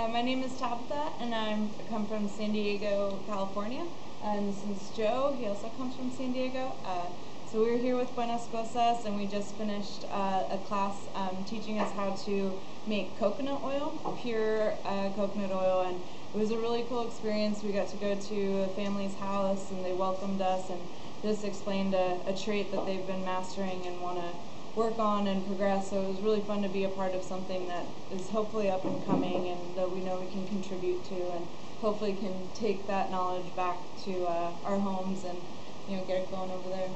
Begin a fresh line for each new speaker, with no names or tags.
Uh, my name is Tabitha, and I'm come from San Diego, California. And this is Joe. He also comes from San Diego. Uh, so we were here with Buenas Cosas, and we just finished uh, a class um, teaching us how to make coconut oil, pure uh, coconut oil, and it was a really cool experience. We got to go to a family's house, and they welcomed us and just explained a, a trait that they've been mastering and want to work on and progress. So it was really fun to be a part of something that is hopefully up and coming and that we know we can contribute to and hopefully can take that knowledge back to uh, our homes and you know get it going over there.